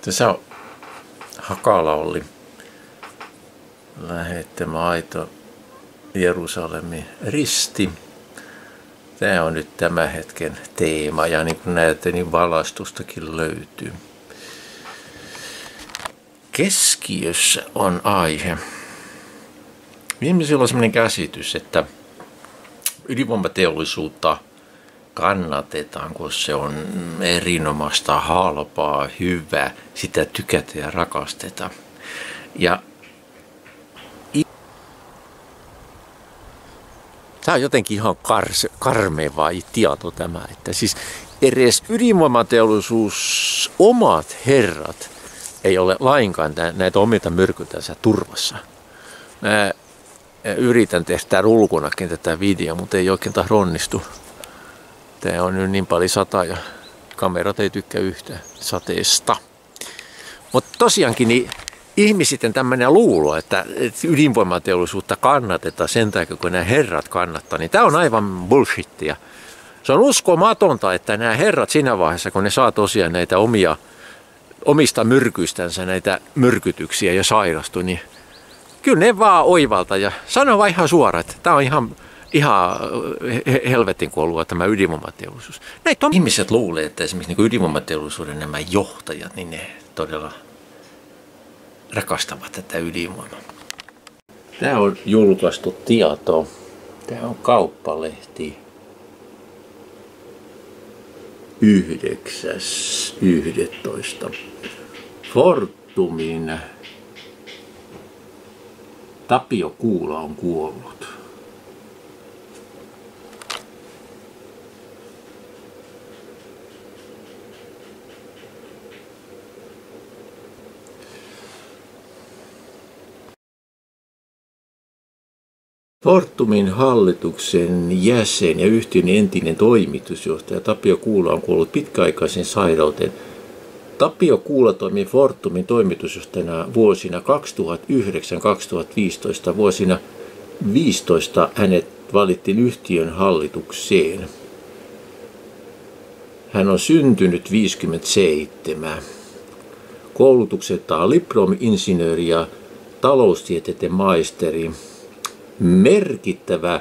Tässä on Hakala oli lähettämä aito Jerusalemin risti. Tämä on nyt tämän hetken teema ja niin kuin näette, niin valastustakin löytyy. Keskiössä on aihe. Ihmisillä on sellainen käsitys, että ydinvoimateollisuutta kannatetaan, kun se on erinomaista, halpaa, hyvää, sitä tykätään ja rakastetaan. Ja Tämä on jotenkin ihan kars, karmeva tieto tämä, että siis edes ydinvoimateollisuus, omat herrat, ei ole lainkaan näitä omilta myrkytänsä turvassa. Mä yritän tehdä ulkonakin tätä videoa, mutta ei oikein tahdo onnistu. Tämä on nyt niin paljon sata ja kamerat ei tykkää yhtään sateesta. Mutta tosiaankin niin ihmisiten tämmöinen luulo, että ydinvoimateollisuutta kannatetaan sen takia, kun nämä herrat kannattaa, niin tämä on aivan bullshittia. Se on uskomatonta, että nämä herrat siinä vaiheessa, kun ne saa tosiaan näitä omia, omista myrkyistänsä näitä myrkytyksiä ja sairastu, niin kyllä ne vaan oivalta ja sanoo vaan ihan suoraan, että tämä on ihan, ihan helvetin kuolua tämä ydinvoimateollisuus. Näitä on... Ihmiset luulee, että esimerkiksi niin ydinvoimateollisuuden nämä johtajat, niin ne todella rakastavat tätä ydinvoimaa. Tämä on julkaistu tieto. Tämä on kauppalehti 9.11. Fortumin Tapio Kuula on kuollut. Fortumin hallituksen jäsen ja yhtiön entinen toimitusjohtaja Tapio Kuula on kuollut pitkäaikaisen sairauteen. Tapio Kuula toimi Fortumin toimitusjohtajana vuosina 2009-2015. Vuosina 15 hänet valittiin yhtiön hallitukseen. Hän on syntynyt 57. Koulutukseltaan diplomi-insinööri ja taloustieteiden maisteri merkittävä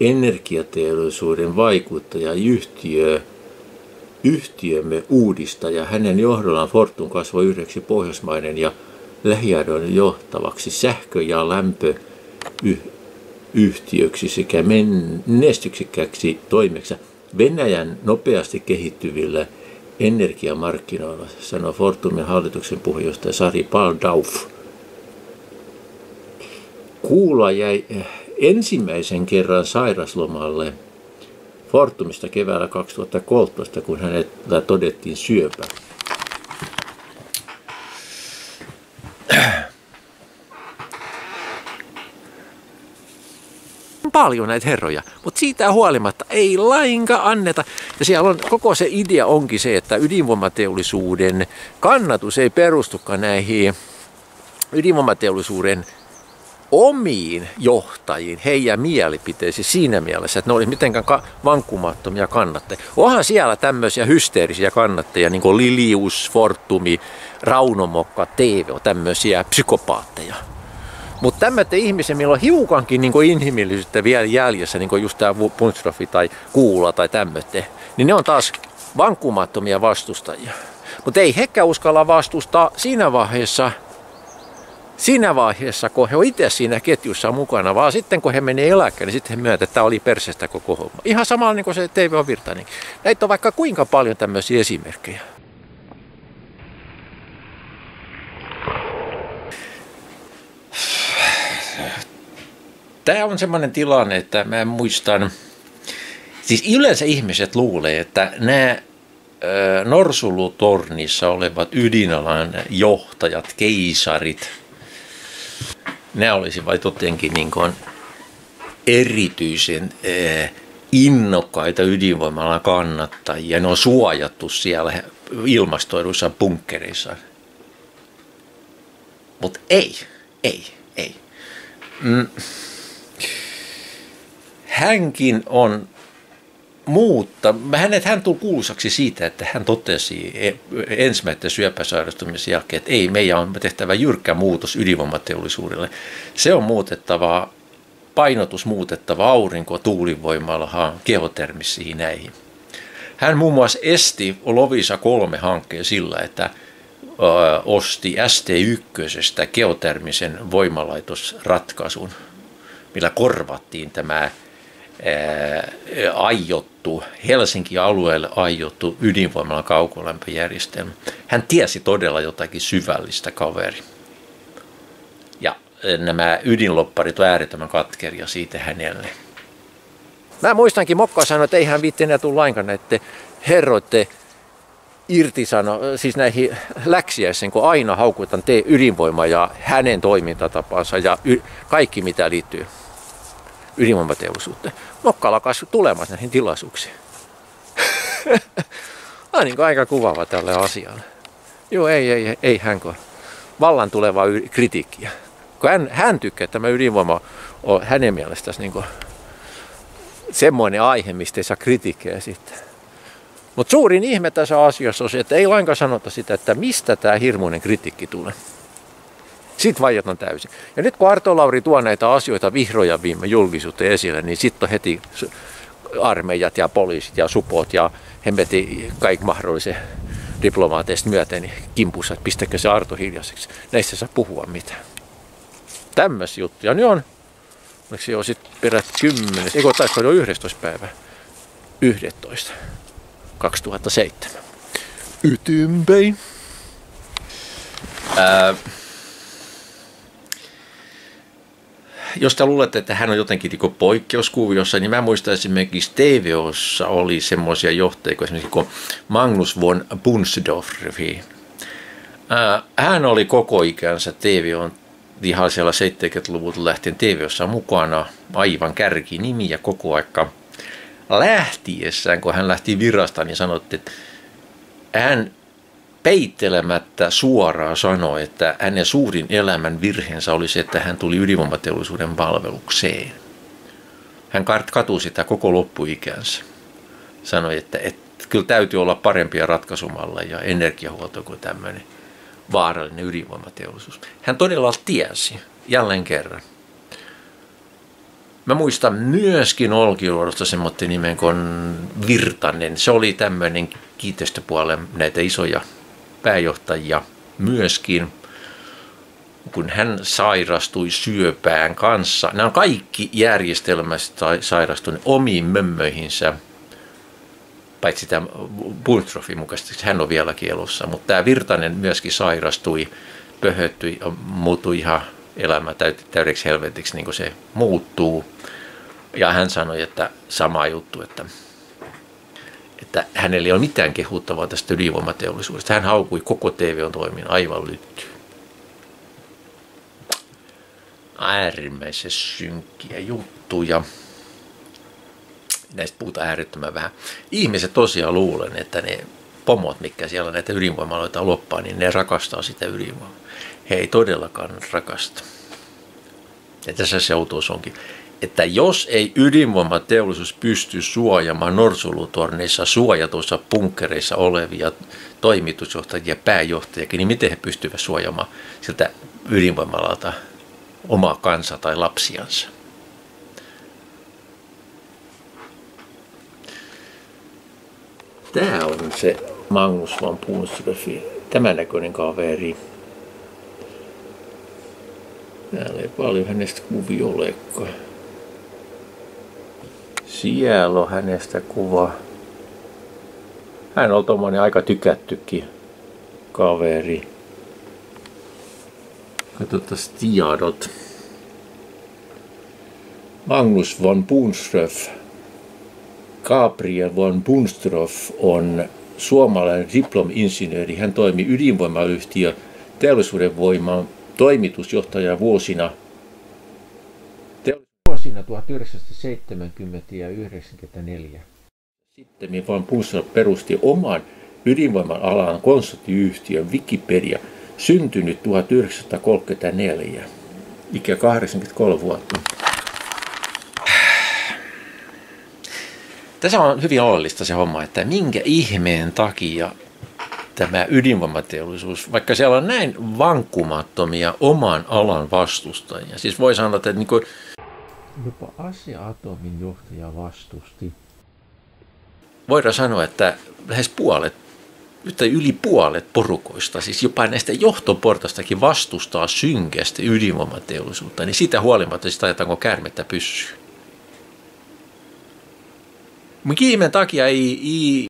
energiateollisuuden vaikuttaja yhtiö, yhtiömme uudistaja. Hänen johdollaan Fortum kasvoi yhdeksi pohjoismainen ja lähiaikoina johtavaksi sähkö- ja lämpöyhtiöksi sekä menestyksekkääksi toimeksi Venäjän nopeasti kehittyvillä energiamarkkinoilla, sanoi Fortumin hallituksen puheenjohtaja Sari Paldauf. Kuula jäi ensimmäisen kerran sairaslomalle Fortumista keväällä 2013, kun hänellä todettiin syöpä. paljon näitä herroja, mutta siitä huolimatta ei lainkaan anneta. Ja siellä on, koko se idea onkin se, että ydinvoimateollisuuden kannatus ei perustukaan näihin ydinvoimateollisuuden omiin johtajiin, heidän mielipiteisiin siinä mielessä, että ne olisivat mitenkään vankkumattomia kannattajia. Onhan siellä tämmöisiä hysteerisiä kannattajia, niin kuin Lilius, Fortumi, Raunomokka, TV, tämmöisiä psykopaatteja. Mutta tämmöiden ihmisen, millä on hiukankin niin inhimillisyyttä vielä jäljessä, niin kuin just tämä Punstrafi tai Kuula tai tämmöinen, niin ne on taas vankkumattomia vastustajia. Mutta ei hekään uskalla vastustaa siinä vaiheessa, siinä vaiheessa, kun he on itse siinä ketjussa mukana, vaan sitten kun he menee eläkkeelle, niin sitten he myöntää, että tämä oli perseestä koko homma. Ihan samalla niin kuin se TV on Virtanen. Näitä on vaikka kuinka paljon tämmöisiä esimerkkejä. Tämä on semmoinen tilanne, että mä muistan, siis yleensä ihmiset luulee, että nämä Norsulutornissa olevat ydinalan johtajat, keisarit, nämä olisivat jotenkin niin kuin erityisen eh, innokkaita ydinvoimalla kannattajia. Ne on suojattu siellä ilmastoiduissa bunkkereissa. Mutta ei, ei, ei. Mm. Hänkin on Mutta hänet, hän tuli kuuluisaksi siitä, että hän totesi e, ensimmäisen syöpäsairastumisen jälkeen, että ei, meidän on tehtävä jyrkkä muutos ydinvoimateollisuudelle. Se on muutettava, painotus muutettava aurinko, tuulivoimalla, geotermisiin näihin. Hän muun muassa esti Lovisa 3 hankkeen sillä, että osti ST1 geotermisen voimalaitosratkaisun, millä korvattiin tämä aiottu, Helsinki-alueelle aiottu ydinvoimalla kaukolämpöjärjestelmä. Hän tiesi todella jotakin syvällistä kaveri. Ja nämä ydinlopparit on äärettömän katkeria siitä hänelle. Mä muistankin Mokka sanoi, että ei hän viitti enää tule lainkaan näette herroitte irtisano, siis näihin läksiäisiin, kun aina haukutan tee ydinvoima ja hänen toimintatapansa ja y- kaikki mitä liittyy ydinvoimateollisuuteen. Mokka alkaa tulemaan näihin tilaisuuksiin. on niin aika kuvaava tälle asialle. Joo, ei, ei, ei, ei hänkö. Vallan tulevaa kritiikkiä. Kun hän, hän tykkää, että tämä ydinvoima on hänen mielestään niin semmoinen aihe, mistä ei saa kritiikkiä sitten. Mutta suurin ihme tässä asiassa on se, että ei lainkaan sanota sitä, että mistä tämä hirmuinen kritiikki tulee. Sitten vajataan täysin. Ja nyt kun Arto Lauri tuo näitä asioita vihroja viime julkisuutta esille, niin sitten on heti armeijat ja poliisit ja supot ja hemmeti kaikki mahdollisen diplomaateista myöten niin kimpussa, että pistäkö se Arto hiljaiseksi. Näistä saa puhua mitään. Tämmöisiä juttuja. Nyt on, oliko se jo sitten peräti 10, eikö taisi jo 11 päivä? 11. 2007. Ytympäin. Ää, jos te luulette, että hän on jotenkin niin poikkeuskuviossa, niin mä muistan esimerkiksi TVOssa oli semmoisia johtajia kuin esimerkiksi kuin Magnus von Bunsdorfi. Hän oli koko ikänsä TVOn ihan siellä 70-luvulta lähtien TVOssa mukana, aivan kärki nimi ja koko aika lähtiessään, kun hän lähti virasta, niin sanottiin, että hän peittelemättä suoraan sanoi, että hänen suurin elämän virheensä oli se, että hän tuli ydinvoimateollisuuden palvelukseen. Hän katui sitä koko loppuikänsä. Sanoi, että, että kyllä täytyy olla parempia ratkaisumalla ja energiahuolto kuin tämmöinen vaarallinen ydinvoimateollisuus. Hän todella tiesi, jälleen kerran. Mä muistan myöskin Olkiluodosta semmoinen nimen kuin Virtanen. Se oli tämmöinen kiinteistöpuolen näitä isoja pääjohtajia myöskin, kun hän sairastui syöpään kanssa. Nämä on kaikki järjestelmästä sairastuneet omiin mömmöihinsä, paitsi tämä Bunstrofin mukaisesti, hän on vielä kielossa, mutta tämä Virtanen myöskin sairastui, pöhöttyi, muuttui ihan elämä täydeksi helvetiksi, niin kuin se muuttuu. Ja hän sanoi, että sama juttu, että että hänellä ei ole mitään kehuttavaa tästä ydinvoimateollisuudesta. Hän haukui koko TVn toimin aivan lyttyyn. Äärimmäisen synkkiä juttuja. Näistä puhutaan äärettömän vähän. Ihmiset tosiaan luulen, että ne pomot, mikä siellä näitä ydinvoimaloita loppaa, niin ne rakastaa sitä ydinvoimaa. He ei todellakaan rakasta. Ja tässä se outous onkin että jos ei ydinvoimateollisuus pysty suojamaan norsulutorneissa suojatuissa punkkereissa olevia toimitusjohtajia, pääjohtajia, niin miten he pystyvät suojaamaan siltä ydinvoimalalta omaa kansa tai lapsiansa? Tämä on se Magnus von Punsröfi, tämän näköinen kaveri. Täällä ei paljon hänestä kuvia olekaan. Siellä on hänestä kuva. Hän on tuommoinen aika tykättykin kaveri. Katsotaan tiedot. Magnus von Bunströf. Gabriel von Bunströf on suomalainen diplomi-insinööri. Hän toimi ydinvoimayhtiö teollisuuden voiman toimitusjohtaja vuosina vuosina 1970 ja 1994. Sitten Van Bussel perusti oman ydinvoiman alan konsulttiyhtiön Wikipedia, syntynyt 1934, ikä 83 vuotta. Tässä on hyvin oleellista se homma, että minkä ihmeen takia tämä ydinvoimateollisuus, vaikka siellä on näin vankkumattomia oman alan vastustajia, siis voi sanoa, että niin kuin jopa Asia-atomin johtaja vastusti. Voidaan sanoa, että lähes puolet, tai yli puolet porukoista, siis jopa näistä johtoportastakin vastustaa synkästi ydinvoimateollisuutta, niin sitä huolimatta sitä ajetaanko käärmettä pyssyy. Minkä ihmeen takia ei, ei